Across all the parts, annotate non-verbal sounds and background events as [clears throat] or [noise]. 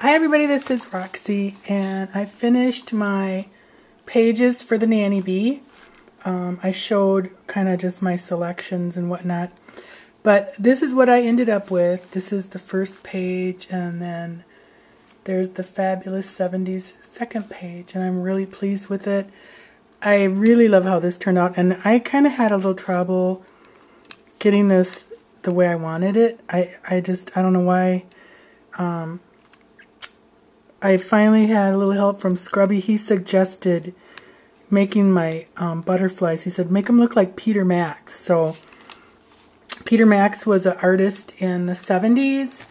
Hi everybody, this is Roxy and I finished my pages for the Nanny Bee. Um, I showed kind of just my selections and whatnot. But this is what I ended up with. This is the first page and then there's the Fabulous 70s second page and I'm really pleased with it. I really love how this turned out and I kind of had a little trouble getting this the way I wanted it. I, I just, I don't know why. Um, I finally had a little help from Scrubby. He suggested making my um, butterflies. He said, make them look like Peter Max. So Peter Max was an artist in the 70s.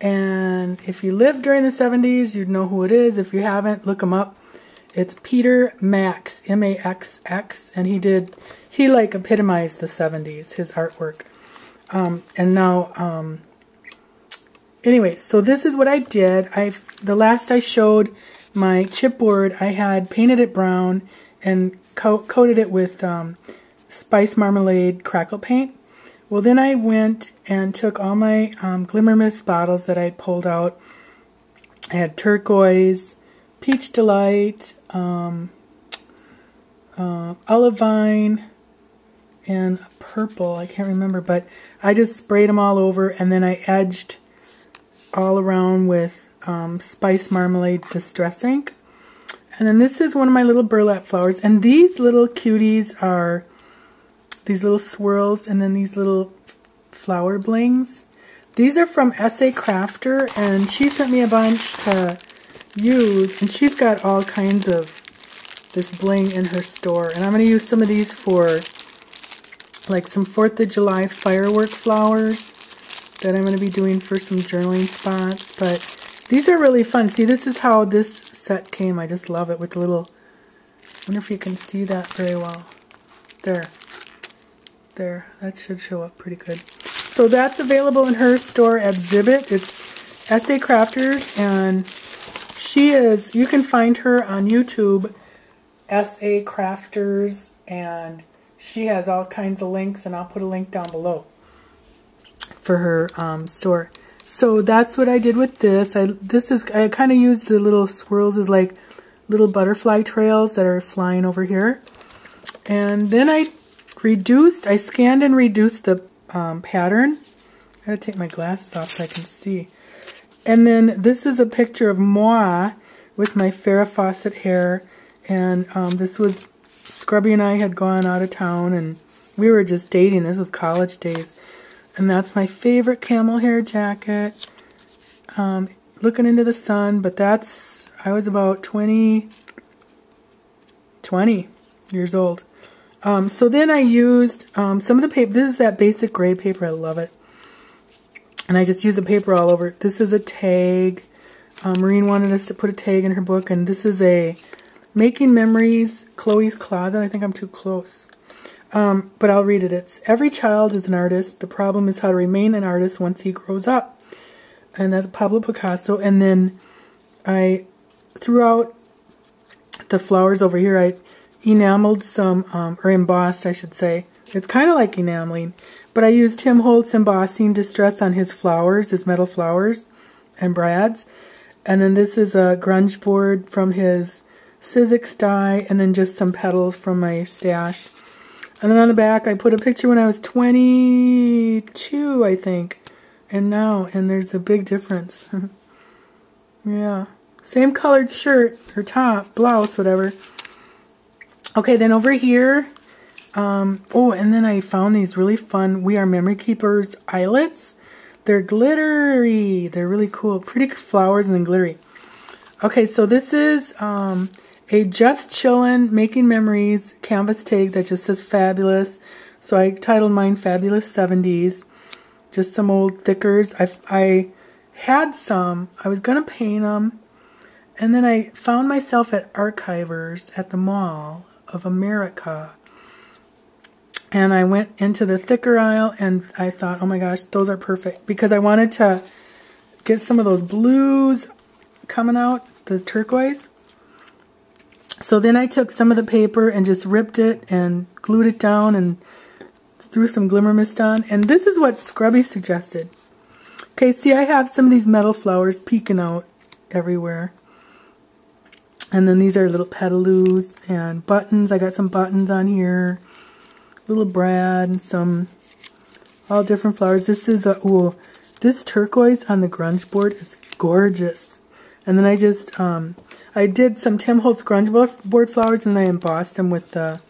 And if you lived during the 70s, you'd know who it is. If you haven't, look him up. It's Peter Max, M-A-X-X. And he did, he like epitomized the 70s, his artwork. Um, and now um, anyway, so this is what I did. I The last I showed my chipboard, I had painted it brown and co coated it with um, spice marmalade crackle paint. Well, then I went and took all my um, Glimmer Mist bottles that I pulled out. I had turquoise, peach delight, um, uh, olivine, and purple. I can't remember, but I just sprayed them all over and then I edged all around with um, Spice Marmalade Distress Ink. And then this is one of my little burlap flowers. And these little cuties are these little swirls and then these little flower blings. These are from S.A. Crafter and she sent me a bunch to use. And she's got all kinds of this bling in her store. And I'm going to use some of these for like some 4th of July firework flowers that I'm going to be doing for some journaling spots. But these are really fun. See, this is how this set came. I just love it with the little... I wonder if you can see that very well. There. There. That should show up pretty good. So that's available in her store at Zibbet. It's S.A. Crafters, and she is, you can find her on YouTube, S.A. Crafters, and she has all kinds of links, and I'll put a link down below for her um, store. So that's what I did with this. I this is I kind of used the little swirls as like little butterfly trails that are flying over here. And then I reduced, I scanned and reduced the um, pattern. I gotta take my glasses off so I can see. And then this is a picture of moi with my Farrah Fawcett hair. And um, this was, Scrubby and I had gone out of town and we were just dating. This was college days. And that's my favorite camel hair jacket. Um, looking into the sun, but that's, I was about 20, 20 years old. Um, so then I used um, some of the paper. This is that BasicGrey paper. I love it. And I just used the paper all over. This is a tag. Um, Maureen wanted us to put a tag in her book. And this is a Making Memories, Chloe's Closet. I think I'm too close. Um, but I'll read it. It's every child is an artist. The problem is how to remain an artist once he grows up. And that's Pablo Picasso. And then I threw out the flowers over here. I enameled some, um, or embossed, I should say. It's kind of like enameling. But I used Tim Holtz embossing distress on his flowers, his metal flowers, and Brad's. And then this is a grunge board from his Sizzix die, and then just some petals from my stash. And then on the back, I put a picture when I was 22, I think. And now, and there's a big difference. [laughs] yeah. Same colored shirt, or top, blouse, whatever. Okay, then over here, um, oh, and then I found these really fun We Are Memory Keepers eyelets. They're glittery. They're really cool. Pretty flowers and then glittery. Okay, so this is um, a Just Chillin' Making Memories canvas tag that just says Fabulous. So I titled mine Fabulous 70s. Just some old thickers. I, I had some. I was going to paint them. And then I found myself at Archivers at the Mall of America. And I went into the thicker aisle and I thought, oh my gosh, those are perfect. Because I wanted to get some of those blues coming out, the turquoise. So then I took some of the paper and just ripped it and glued it down and threw some glimmer mist on. And this is what Scrubby suggested. Okay, see I have some of these metal flowers peeking out everywhere. And then these are little petaloos and buttons. I got some buttons on here. Little Brad and some all different flowers. This is a, ooh, this turquoise on the grunge board is gorgeous. And then I just, um, I did some Tim Holtz grunge board flowers and I embossed them with the,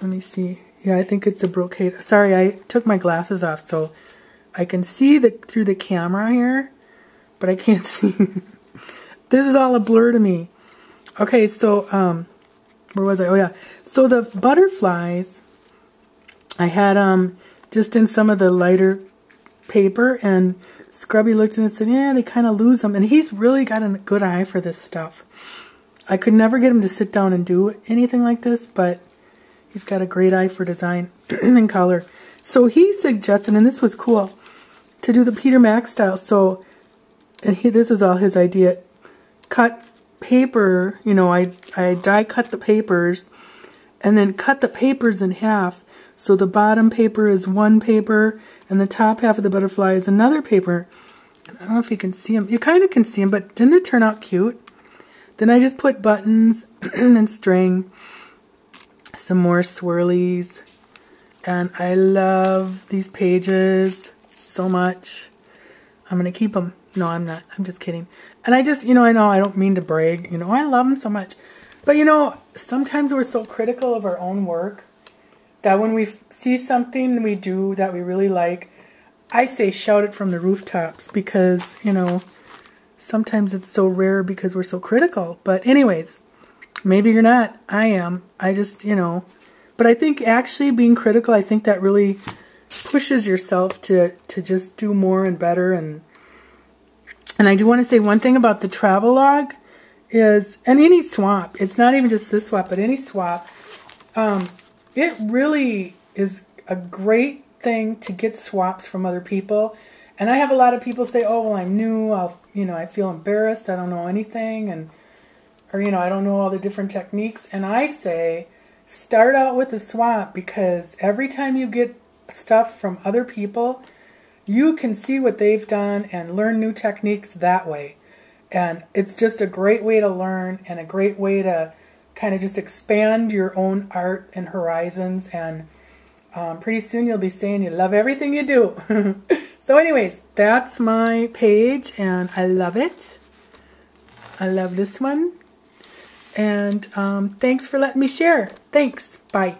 let me see. Yeah, I think it's a brocade. Sorry, I took my glasses off so I can see the through the camera here, but I can't [laughs] see. this is all a blur to me. Okay, so, um, where was I? Oh, yeah. So the butterflies, I had um just in some of the lighter paper, and Scrubby looked and said, yeah, they kind of lose them. And he's really got a good eye for this stuff. I could never get him to sit down and do anything like this, but he's got a great eye for design [clears throat] and color. So he suggested, and this was cool, to do the Peter Max style. So, and he, this was all his idea. Cut paper, you know, I, I die cut the papers and then cut the papers in half. So the bottom paper is one paper and the top half of the butterfly is another paper. I don't know if you can see them. You kind of can see them, but didn't it turn out cute? Then I just put buttons [clears throat] and string, some more swirlies, and I love these pages so much. I'm going to keep them. No, I'm not. I'm just kidding. And I just, you know, I know I don't mean to brag. You know, I love them so much. But, you know, sometimes we're so critical of our own work that when we see something we do that we really like, I say shout it from the rooftops because, you know, sometimes it's so rare because we're so critical. But, anyways, maybe you're not. I am. I just, you know, but I think actually being critical, I think that really pushes yourself to, to just do more and better and and I do want to say one thing about the travel log is, and any swap, it's not even just this swap, but any swap, um, it really is a great thing to get swaps from other people. And I have a lot of people say, "Oh, well, I'm new. I'll, you know, I feel embarrassed. I don't know anything, and or you know, I don't know all the different techniques." And I say, start out with a swap because every time you get stuff from other people, you can see what they've done and learn new techniques that way. And it's just a great way to learn and a great way to kind of just expand your own art and horizons. And um, pretty soon you'll be saying you love everything you do. [laughs] so, anyways, that's my page, and I love it. I love this one. And um, thanks for letting me share. Thanks. Bye.